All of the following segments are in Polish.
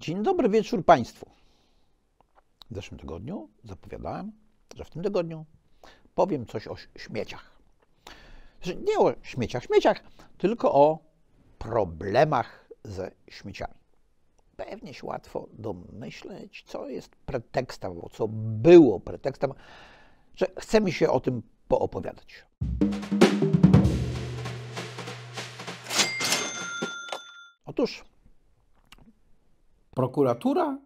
Dzień dobry wieczór Państwu. W zeszłym tygodniu zapowiadałem, że w tym tygodniu powiem coś o śmieciach. Znaczy nie o śmieciach, śmieciach, tylko o problemach ze śmieciami. Pewnie się łatwo domyśleć, co jest pretekstem, albo co było pretekstem, że chce mi się o tym poopowiadać. Otóż prokuratura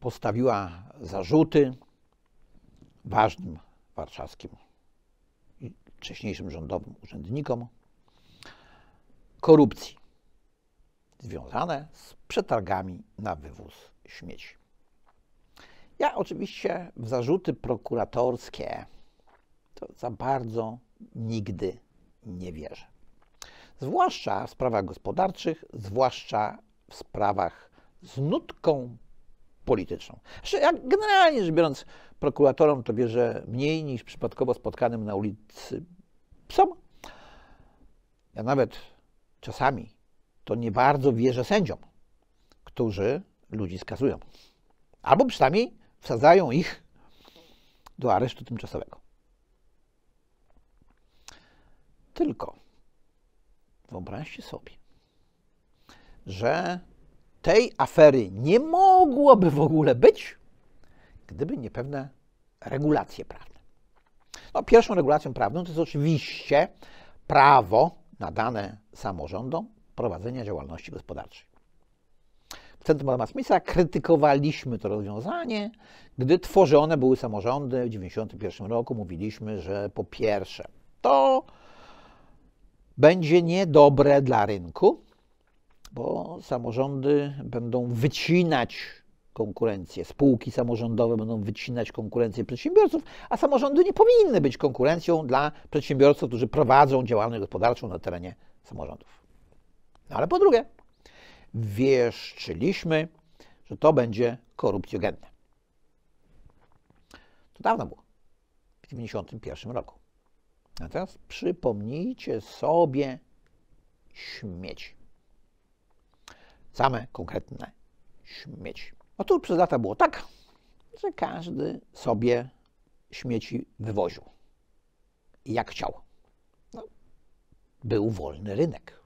postawiła zarzuty ważnym warszawskim i wcześniejszym rządowym urzędnikom korupcji związane z przetargami na wywóz śmieci. Ja oczywiście w zarzuty prokuratorskie to za bardzo nigdy nie wierzę. Zwłaszcza w sprawach gospodarczych, zwłaszcza sprawach z nutką polityczną. Znaczy, generalnie rzecz biorąc, prokuratorom to wierzę mniej niż przypadkowo spotkanym na ulicy psom. Ja nawet czasami to nie bardzo wierzę sędziom, którzy ludzi skazują. Albo przynajmniej wsadzają ich do aresztu tymczasowego. Tylko wyobraźcie sobie, że tej afery nie mogłoby w ogóle być, gdyby nie pewne regulacje prawne. No, pierwszą regulacją prawną to jest oczywiście prawo nadane samorządom prowadzenia działalności gospodarczej. W Centrum Adama Smitha krytykowaliśmy to rozwiązanie, gdy tworzone były samorządy w 1991 roku. Mówiliśmy, że po pierwsze, to będzie niedobre dla rynku, bo samorządy będą wycinać konkurencję, spółki samorządowe będą wycinać konkurencję przedsiębiorców, a samorządy nie powinny być konkurencją dla przedsiębiorców, którzy prowadzą działalność gospodarczą na terenie samorządów. No ale po drugie, wieszczyliśmy, że to będzie korupcjogenne. To dawno było, w 1991 roku. A teraz przypomnijcie sobie śmieci. Same konkretne śmieci. Otóż przez lata było tak, że każdy sobie śmieci wywoził. Jak chciał. No, był wolny rynek.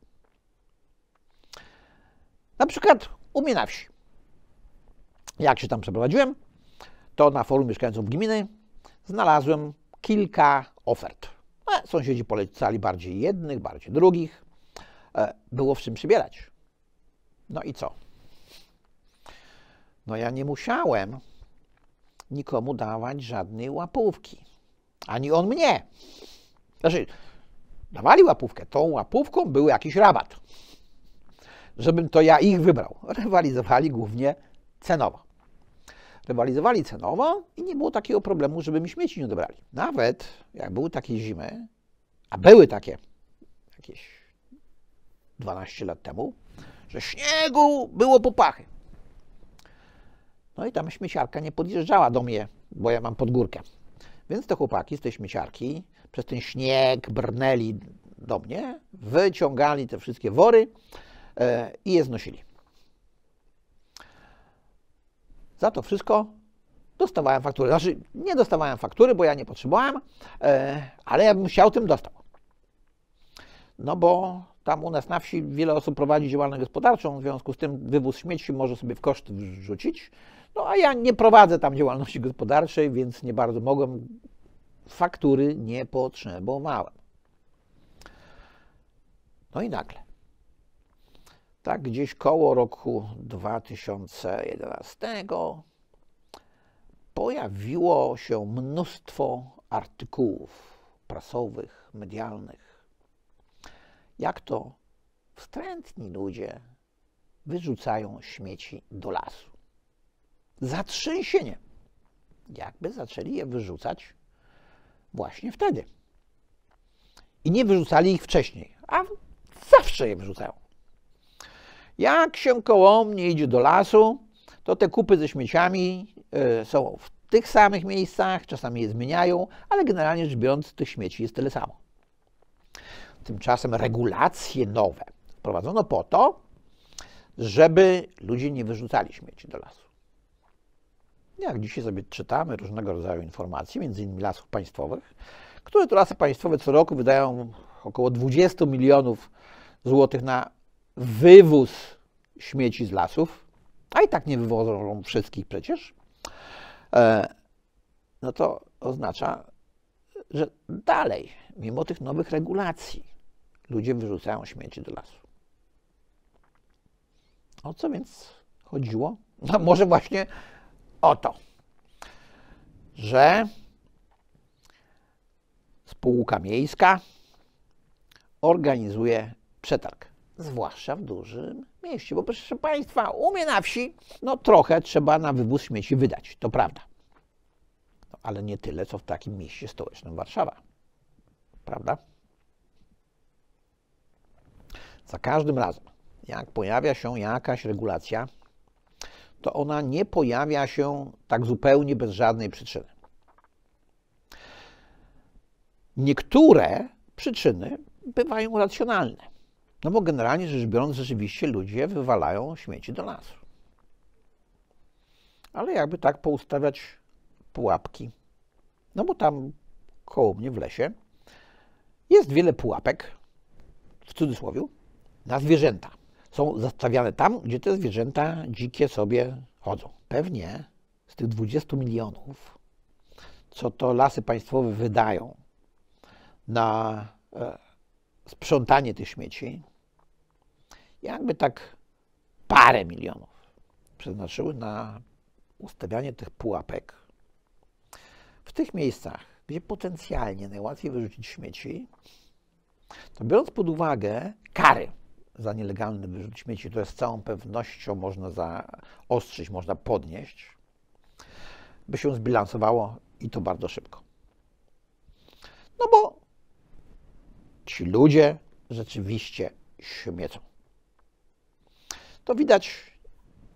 Na przykład u mnie na wsi. Jak się tam przeprowadziłem, to na forum mieszkańców gminy znalazłem kilka ofert. E, sąsiedzi polecali bardziej jednych, bardziej drugich. E, było w czym przybierać. No i co? No ja nie musiałem nikomu dawać żadnej łapówki. Ani on mnie. Znaczy, dawali łapówkę. Tą łapówką był jakiś rabat. Żebym to ja ich wybrał. Rywalizowali głównie cenowo. Rywalizowali cenowo i nie było takiego problemu, żeby mi śmieci nie odebrali. Nawet jak były takie zimy, a były takie jakieś 12 lat temu, że śniegu było po pachy. No i tam śmieciarka nie podjeżdżała do mnie, bo ja mam podgórkę. Więc te chłopaki z tej śmieciarki przez ten śnieg brnęli do mnie, wyciągali te wszystkie wory e, i je znosili. Za to wszystko dostawałem faktury. Znaczy, nie dostawałem faktury, bo ja nie potrzebowałem, e, ale ja bym chciał, tym dostał. No bo tam u nas na wsi wiele osób prowadzi działalność gospodarczą, w związku z tym wywóz śmieci może sobie w koszt wrzucić. No a ja nie prowadzę tam działalności gospodarczej, więc nie bardzo mogłem. Faktury nie potrzebowałem. No i nagle, tak gdzieś koło roku 2011 pojawiło się mnóstwo artykułów prasowych, medialnych, jak to wstrętni ludzie wyrzucają śmieci do lasu. Zatrzęsienie. Jakby zaczęli je wyrzucać właśnie wtedy. I nie wyrzucali ich wcześniej, a zawsze je wyrzucają. Jak się koło mnie idzie do lasu, to te kupy ze śmieciami y, są w tych samych miejscach, czasami je zmieniają, ale generalnie rzecz biorąc, tych śmieci jest tyle samo. Tymczasem regulacje nowe wprowadzono po to, żeby ludzie nie wyrzucali śmieci do lasu. Jak dzisiaj sobie czytamy różnego rodzaju informacje, między innymi lasów państwowych, które to lasy państwowe co roku wydają około 20 milionów złotych na wywóz śmieci z lasów, a i tak nie wywożą wszystkich przecież, e, no to oznacza, że dalej, mimo tych nowych regulacji, ludzie wyrzucają śmieci do lasu. O co więc chodziło? No może właśnie o to, że spółka miejska organizuje przetarg, zwłaszcza w dużym mieście, bo proszę Państwa, u mnie na wsi, no trochę trzeba na wywóz śmieci wydać, to prawda. No, ale nie tyle, co w takim mieście stołecznym Warszawa. Prawda? Za każdym razem, jak pojawia się jakaś regulacja, to ona nie pojawia się tak zupełnie bez żadnej przyczyny. Niektóre przyczyny bywają racjonalne. No bo generalnie rzecz biorąc, rzeczywiście ludzie wywalają śmieci do lasu. Ale jakby tak poustawiać pułapki. No bo tam koło mnie w lesie jest wiele pułapek, w cudzysłowie, na zwierzęta. Są zastawiane tam, gdzie te zwierzęta dzikie sobie chodzą. Pewnie z tych 20 milionów, co to lasy państwowe wydają na e, sprzątanie tych śmieci, jakby tak parę milionów przeznaczyły na ustawianie tych pułapek w tych miejscach, gdzie potencjalnie najłatwiej wyrzucić śmieci, to biorąc pod uwagę kary za nielegalny wyrzut śmieci, to z całą pewnością można zaostrzyć, można podnieść, by się zbilansowało i to bardzo szybko. No bo ci ludzie rzeczywiście śmiecą. To widać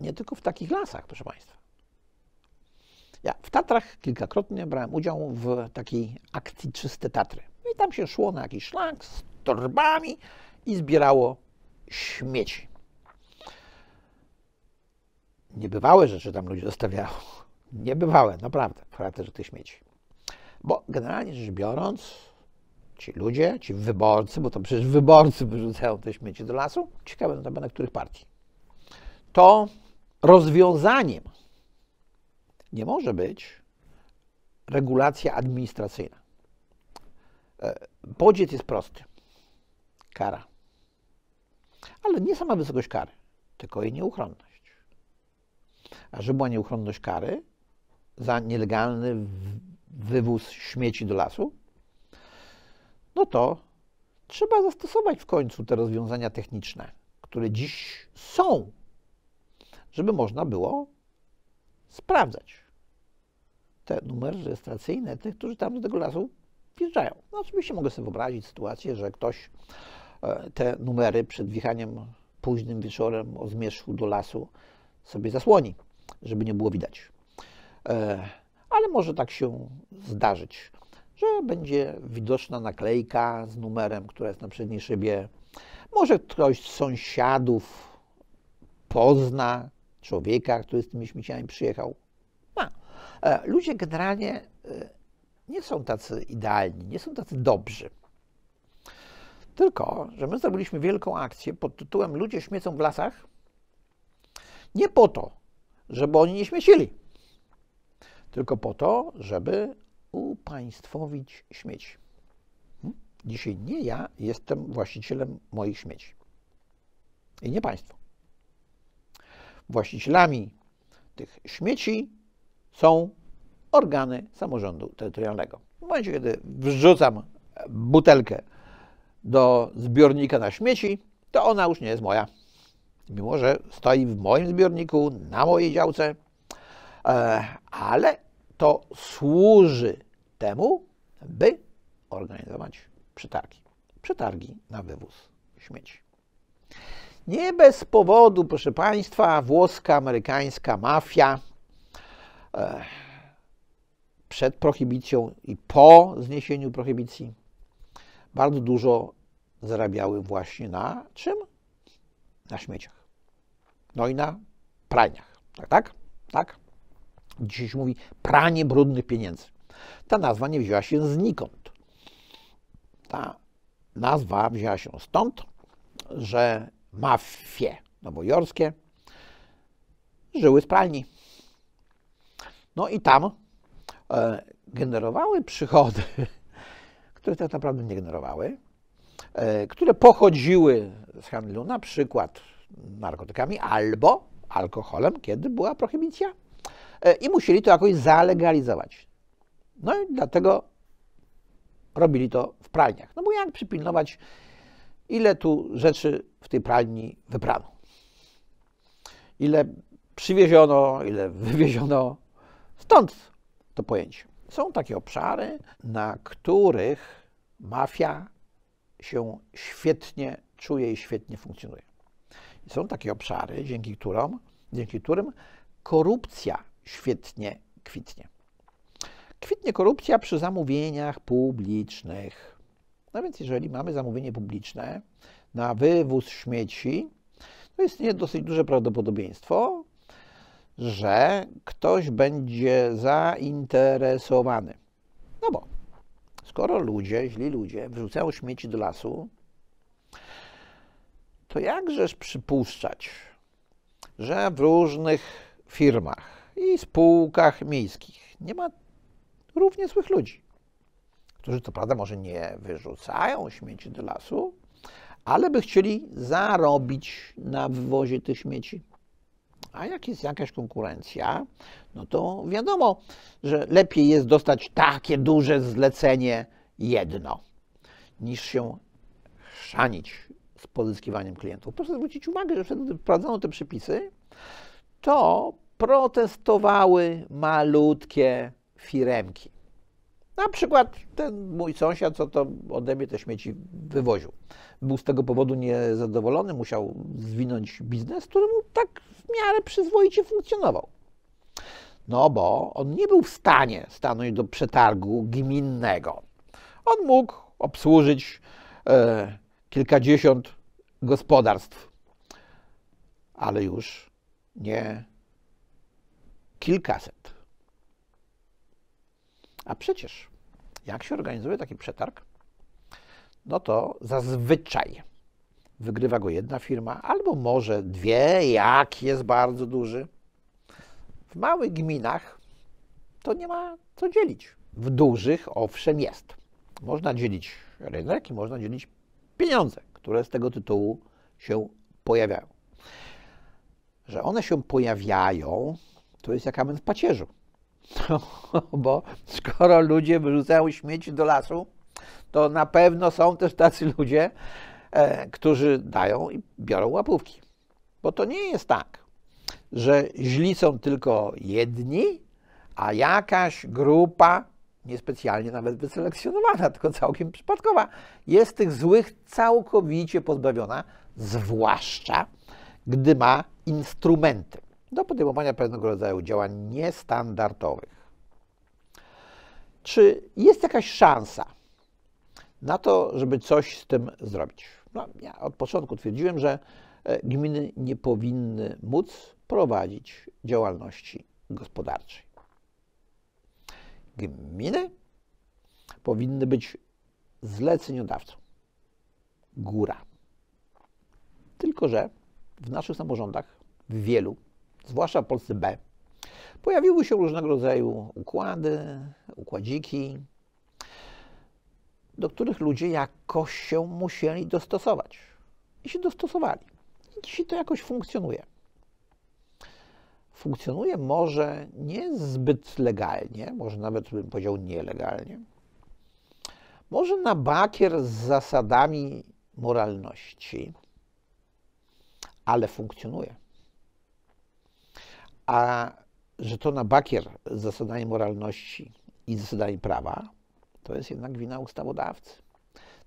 nie tylko w takich lasach, proszę Państwa. Ja w Tatrach kilkakrotnie brałem udział w takiej akcji Czyste Tatry. I tam się szło na jakiś szlak z torbami i zbierało śmieci. Niebywałe rzeczy tam ludzie zostawiają. Niebywałe, naprawdę, w charakterze tych śmieci. Bo generalnie rzecz biorąc, ci ludzie, ci wyborcy, bo to przecież wyborcy wyrzucają te śmieci do lasu, ciekawe notabene których partii, to rozwiązaniem nie może być regulacja administracyjna. E, podziec jest prosty. Kara. Ale nie sama wysokość kary, tylko jej nieuchronność. A żeby była nieuchronność kary za nielegalny wywóz śmieci do lasu, no to trzeba zastosować w końcu te rozwiązania techniczne, które dziś są, żeby można było sprawdzać te numery rejestracyjne tych, którzy tam do tego lasu wjeżdżają. No oczywiście mogę sobie wyobrazić sytuację, że ktoś te numery przed wjechaniem późnym wieczorem o zmierzchu do lasu sobie zasłoni, żeby nie było widać. E, ale może tak się zdarzyć że będzie widoczna naklejka z numerem, która jest na przedniej szybie. Może ktoś z sąsiadów pozna człowieka, który z tymi śmieciami przyjechał. No. Ludzie generalnie e, nie są tacy idealni, nie są tacy dobrzy. Tylko, że my zrobiliśmy wielką akcję pod tytułem Ludzie śmiecą w lasach nie po to, żeby oni nie śmiecili, tylko po to, żeby upaństwowić śmieci. Hmm? Dzisiaj nie ja jestem właścicielem moich śmieci. I nie państwo. Właścicielami tych śmieci są organy samorządu terytorialnego. W momencie, kiedy wrzucam butelkę do zbiornika na śmieci, to ona już nie jest moja. Mimo, że stoi w moim zbiorniku, na mojej działce, e, ale to służy temu, by organizować przetargi. Przetargi na wywóz śmieci. Nie bez powodu, proszę Państwa, włoska, amerykańska mafia e, przed prohibicją i po zniesieniu prohibicji bardzo dużo zarabiały właśnie na czym? Na śmieciach. no i na praniach. Tak, tak? Tak? Dzisiaj się mówi pranie brudnych pieniędzy. Ta nazwa nie wzięła się znikąd. Ta nazwa wzięła się stąd, że mafie nowojorskie żyły z pralni. No i tam e, generowały przychody, które tak naprawdę nie generowały, e, które pochodziły z handlu na przykład narkotykami albo alkoholem, kiedy była prohibicja e, i musieli to jakoś zalegalizować. No i dlatego robili to w pralniach. No bo jak przypilnować, ile tu rzeczy w tej pralni wyprano? Ile przywieziono, ile wywieziono? Stąd to pojęcie. Są takie obszary, na których mafia się świetnie czuje i świetnie funkcjonuje. Są takie obszary, dzięki którym, dzięki którym korupcja świetnie kwitnie. Kwitnie korupcja przy zamówieniach publicznych. No więc jeżeli mamy zamówienie publiczne na wywóz śmieci, to istnieje dosyć duże prawdopodobieństwo, że ktoś będzie zainteresowany. No bo skoro ludzie, źli ludzie, wrzucają śmieci do lasu, to jakżeż przypuszczać, że w różnych firmach i spółkach miejskich nie ma równie złych ludzi, którzy to prawda może nie wyrzucają śmieci do lasu, ale by chcieli zarobić na wywozie tych śmieci. A jak jest jakaś konkurencja, no to wiadomo, że lepiej jest dostać takie duże zlecenie jedno, niż się chrzanić z pozyskiwaniem klientów. Proszę zwrócić uwagę, że wtedy, wprowadzono te przepisy, to protestowały malutkie firemki. Na przykład ten mój sąsiad, co to ode mnie te śmieci wywoził. Był z tego powodu niezadowolony, musiał zwinąć biznes, który mu tak miarę przyzwoicie funkcjonował. No bo on nie był w stanie stanąć do przetargu gminnego. On mógł obsłużyć e, kilkadziesiąt gospodarstw, ale już nie kilkaset. A przecież, jak się organizuje taki przetarg, no to zazwyczaj wygrywa go jedna firma, albo może dwie, jak jest bardzo duży. W małych gminach to nie ma co dzielić. W dużych, owszem, jest. Można dzielić rynek i można dzielić pieniądze, które z tego tytułu się pojawiają. Że one się pojawiają, to jest jak amen w pacierzu. Bo skoro ludzie wyrzucają śmieci do lasu, to na pewno są też tacy ludzie, którzy dają i biorą łapówki. Bo to nie jest tak, że źli są tylko jedni, a jakaś grupa, niespecjalnie nawet wyselekcjonowana, tylko całkiem przypadkowa, jest tych złych całkowicie pozbawiona, zwłaszcza gdy ma instrumenty do podejmowania pewnego rodzaju działań niestandardowych. Czy jest jakaś szansa na to, żeby coś z tym zrobić? No, ja od początku twierdziłem, że e, gminy nie powinny móc prowadzić działalności gospodarczej. Gminy powinny być zleceniodawcą. Góra. Tylko, że w naszych samorządach, w wielu, zwłaszcza w Polsce B, pojawiły się różnego rodzaju układy, układziki, do których ludzie jakoś się musieli dostosować. I się dostosowali. I dzisiaj to jakoś funkcjonuje. Funkcjonuje może nie zbyt legalnie, może nawet bym powiedział nielegalnie. Może na bakier z zasadami moralności, ale funkcjonuje. A że to na bakier z zasadami moralności i zasadami prawa, to jest jednak wina ustawodawcy.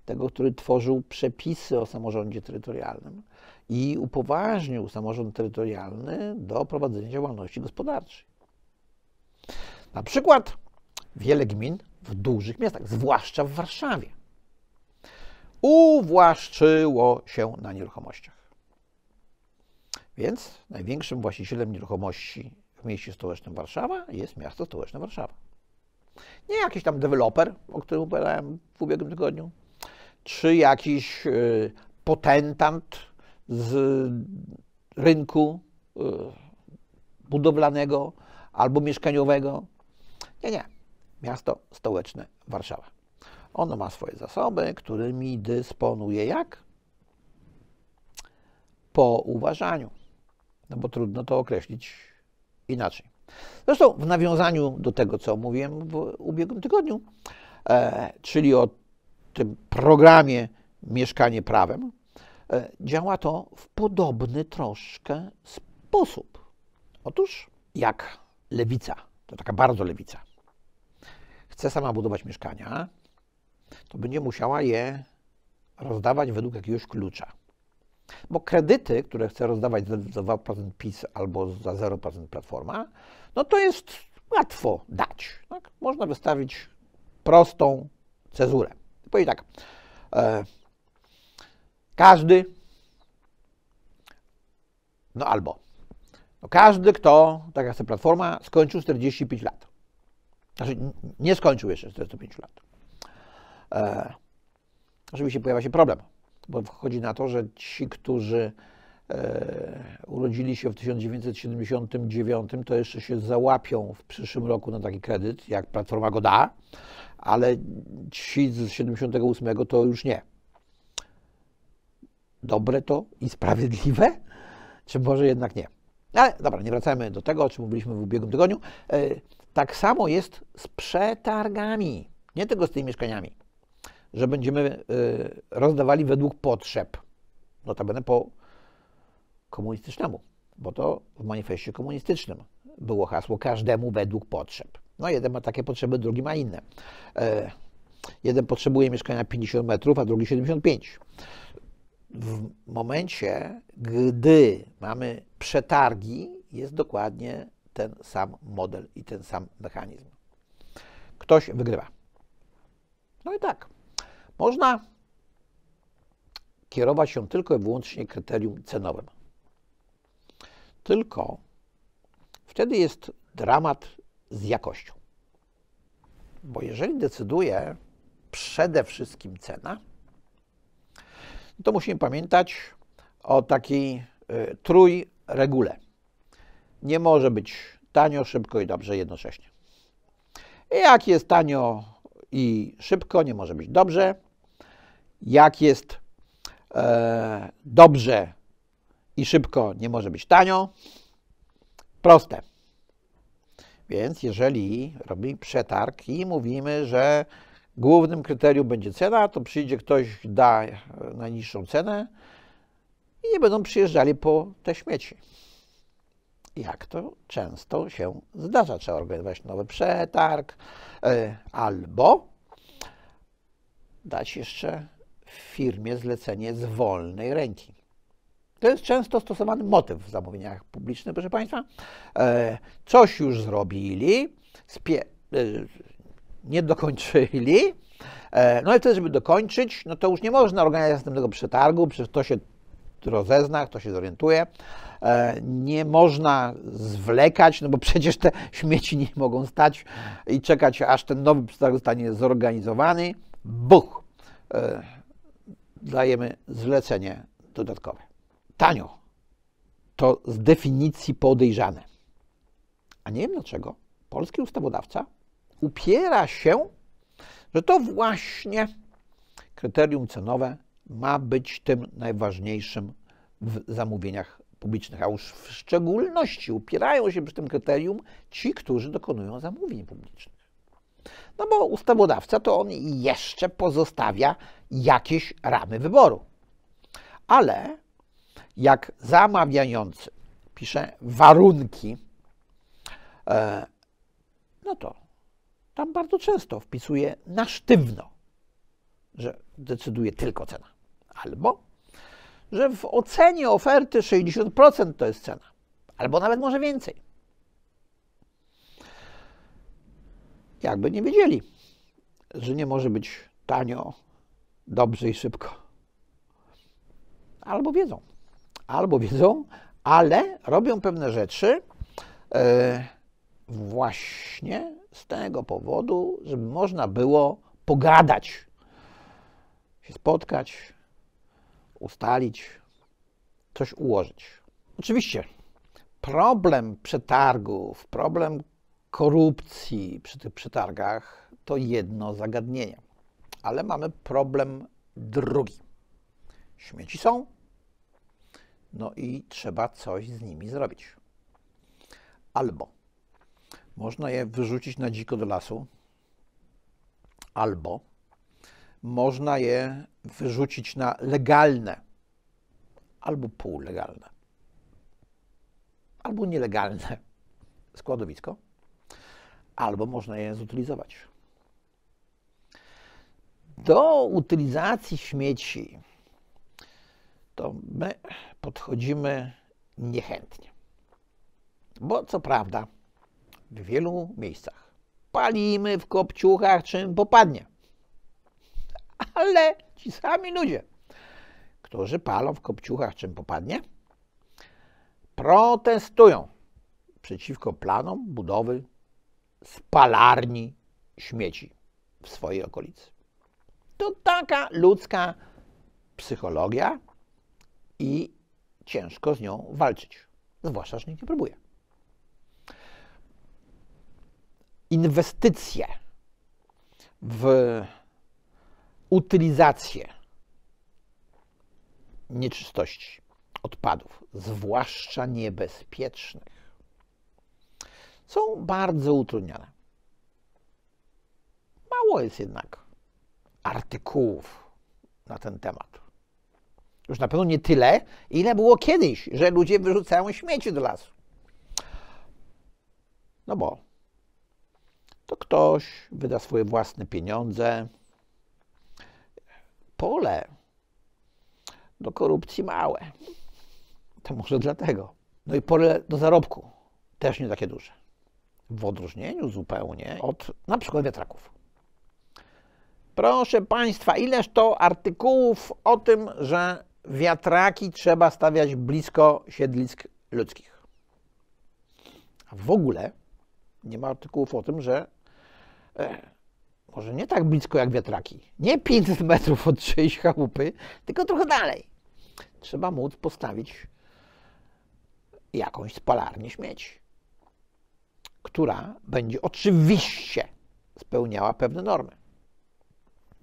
Tego, który tworzył przepisy o samorządzie terytorialnym i upoważnił samorząd terytorialny do prowadzenia działalności gospodarczej. Na przykład wiele gmin w dużych miastach, zwłaszcza w Warszawie, uwłaszczyło się na nieruchomościach. Więc największym właścicielem nieruchomości w mieście stołecznym Warszawa jest miasto stołeczne Warszawa. Nie jakiś tam deweloper, o którym opowiadałem w ubiegłym tygodniu, czy jakiś y, potentant z rynku y, budowlanego albo mieszkaniowego. Nie, nie. Miasto stołeczne Warszawa. Ono ma swoje zasoby, którymi dysponuje jak? Po uważaniu. No bo trudno to określić inaczej. Zresztą w nawiązaniu do tego, co mówiłem w ubiegłym tygodniu, e, czyli o tym programie Mieszkanie prawem, e, działa to w podobny troszkę sposób. Otóż jak lewica, to taka bardzo lewica, chce sama budować mieszkania, to będzie musiała je rozdawać według jakiegoś klucza. Bo kredyty, które chce rozdawać za 2% PiS albo za 0% Platforma, no to jest łatwo dać. Tak? Można wystawić prostą cezurę. Powiedz tak, e, każdy, no albo, no każdy, kto, tak jak chce Platforma, skończył 45 lat. Znaczy, nie skończył jeszcze 45 lat. E, oczywiście pojawia się problem, bo wchodzi na to, że ci, którzy urodzili się w 1979, to jeszcze się załapią w przyszłym roku na taki kredyt, jak Platforma go da, ale ci z 78 to już nie. Dobre to i sprawiedliwe? Czy może jednak nie? Ale dobra, nie wracajmy do tego, o czym mówiliśmy w ubiegłym tygodniu. E, tak samo jest z przetargami, nie tylko z tymi mieszkaniami że będziemy y, rozdawali według potrzeb. Notabene po komunistycznemu, bo to w manifestie komunistycznym było hasło każdemu według potrzeb. No jeden ma takie potrzeby, drugi ma inne. E, jeden potrzebuje mieszkania 50 metrów, a drugi 75. W momencie, gdy mamy przetargi, jest dokładnie ten sam model i ten sam mechanizm. Ktoś wygrywa. No i tak. Można kierować się tylko i wyłącznie kryterium cenowym. Tylko wtedy jest dramat z jakością. Bo jeżeli decyduje przede wszystkim cena, to musimy pamiętać o takiej y, trójregule. Nie może być tanio, szybko i dobrze jednocześnie. Jak jest tanio i szybko, nie może być dobrze jak jest e, dobrze i szybko, nie może być tanio. Proste. Więc jeżeli robimy przetarg i mówimy, że głównym kryterium będzie cena, to przyjdzie ktoś, da najniższą cenę i nie będą przyjeżdżali po te śmieci. Jak to często się zdarza. Trzeba organizować nowy przetarg e, albo dać jeszcze firmie zlecenie z wolnej ręki. To jest często stosowany motyw w zamówieniach publicznych, proszę Państwa. E, coś już zrobili, e, nie dokończyli, e, no i wtedy, żeby dokończyć, no to już nie można organizować następnego przetargu, przecież to się rozezna, kto się zorientuje. Nie można zwlekać, no bo przecież te śmieci nie mogą stać i czekać, aż ten nowy przetarg zostanie zorganizowany. Buch! dajemy zlecenie dodatkowe. Tanio to z definicji podejrzane. A nie wiem dlaczego polski ustawodawca upiera się, że to właśnie kryterium cenowe ma być tym najważniejszym w zamówieniach publicznych, a już w szczególności upierają się przy tym kryterium ci, którzy dokonują zamówień publicznych. No bo ustawodawca to on jeszcze pozostawia jakieś ramy wyboru. Ale jak zamawiający pisze warunki, e, no to tam bardzo często wpisuje na sztywno, że decyduje tylko cena. Albo, że w ocenie oferty 60% to jest cena. Albo nawet może więcej. jakby nie wiedzieli, że nie może być tanio, dobrze i szybko. Albo wiedzą, albo wiedzą, ale robią pewne rzeczy e, właśnie z tego powodu, żeby można było pogadać, się spotkać, ustalić, coś ułożyć. Oczywiście problem przetargów, problem korupcji przy tych przetargach to jedno zagadnienie, ale mamy problem drugi. Śmieci są, no i trzeba coś z nimi zrobić. Albo można je wyrzucić na dziko do lasu, albo można je wyrzucić na legalne albo półlegalne, albo nielegalne składowisko, albo można je zutylizować. Do utylizacji śmieci to my podchodzimy niechętnie. Bo co prawda, w wielu miejscach palimy w kopciuchach czym popadnie. Ale ci sami ludzie, którzy palą w kopciuchach czym popadnie, protestują przeciwko planom budowy spalarni śmieci w swojej okolicy. To taka ludzka psychologia i ciężko z nią walczyć, zwłaszcza, że nikt nie próbuje. Inwestycje w utylizację nieczystości, odpadów, zwłaszcza niebezpiecznych, są bardzo utrudniane. Mało jest jednak artykułów na ten temat. Już na pewno nie tyle, ile było kiedyś, że ludzie wyrzucają śmieci do lasu. No bo to ktoś wyda swoje własne pieniądze. Pole do korupcji małe. To może dlatego. No i pole do zarobku też nie takie duże. W odróżnieniu zupełnie od na przykład wiatraków. Proszę Państwa, ileż to artykułów o tym, że wiatraki trzeba stawiać blisko siedlisk ludzkich. A w ogóle nie ma artykułów o tym, że e, może nie tak blisko jak wiatraki, nie 500 metrów od czyjejś chałupy, tylko trochę dalej. Trzeba móc postawić jakąś spalarnię śmieci, która będzie oczywiście spełniała pewne normy.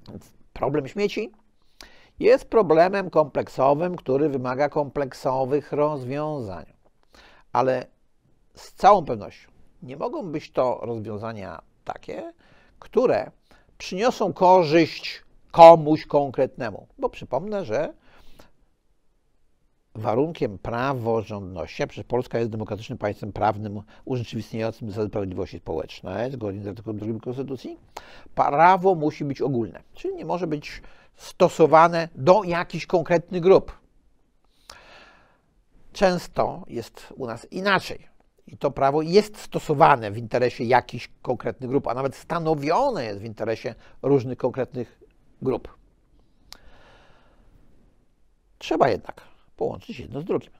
Więc problem śmieci jest problemem kompleksowym, który wymaga kompleksowych rozwiązań. Ale z całą pewnością nie mogą być to rozwiązania takie, które przyniosą korzyść komuś konkretnemu. Bo przypomnę, że warunkiem praworządności, a przecież Polska jest demokratycznym państwem prawnym urzeczywistniającym zasady sprawiedliwości społecznej, zgodnie z artykułem 2 Konstytucji, prawo musi być ogólne, czyli nie może być stosowane do jakichś konkretnych grup. Często jest u nas inaczej. I to prawo jest stosowane w interesie jakichś konkretnych grup, a nawet stanowione jest w interesie różnych konkretnych grup. Trzeba jednak połączyć jedno z drugim.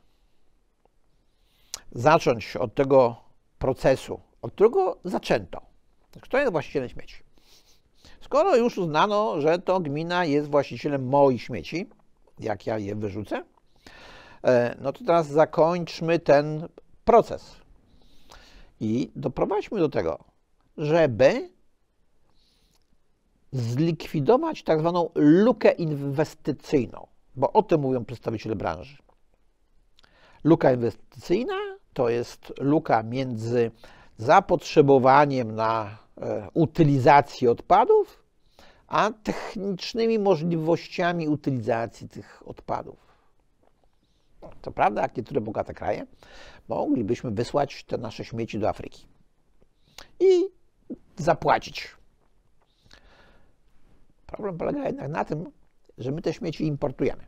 Zacząć od tego procesu, od którego zaczęto. Kto jest właścicielem śmieci? Skoro już uznano, że to gmina jest właścicielem moich śmieci, jak ja je wyrzucę, e, no to teraz zakończmy ten proces i doprowadźmy do tego, żeby zlikwidować tak zwaną lukę inwestycyjną, bo o tym mówią przedstawiciele branży. Luka inwestycyjna to jest luka między zapotrzebowaniem na e, utylizację odpadów, a technicznymi możliwościami utylizacji tych odpadów. To prawda, jak niektóre bogate kraje, moglibyśmy wysłać te nasze śmieci do Afryki i zapłacić. Problem polega jednak na tym, że my te śmieci importujemy.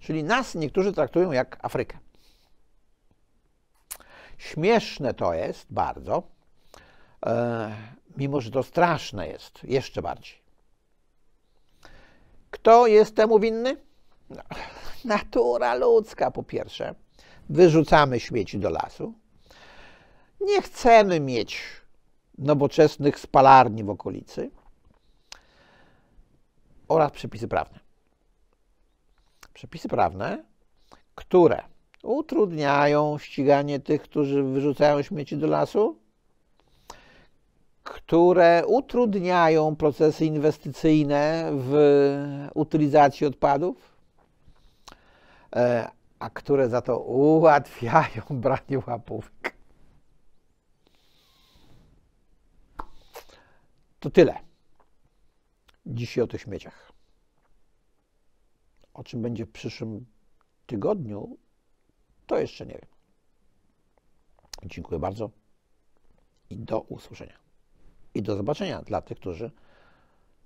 Czyli nas niektórzy traktują jak Afrykę. Śmieszne to jest bardzo, mimo że to straszne jest jeszcze bardziej. Kto jest temu winny? No, natura ludzka po pierwsze. wyrzucamy śmieci do lasu. Nie chcemy mieć nowoczesnych spalarni w okolicy oraz przepisy prawne. Przepisy prawne, które utrudniają ściganie tych, którzy wyrzucają śmieci do lasu, które utrudniają procesy inwestycyjne w utylizacji odpadów, e, a które za to ułatwiają branie łapówek. To tyle. Dzisiaj o tych śmieciach. O czym będzie w przyszłym tygodniu, to jeszcze nie wiem. Dziękuję bardzo i do usłyszenia. I do zobaczenia dla tych, którzy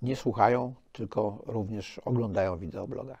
nie słuchają, tylko również oglądają wideobloga.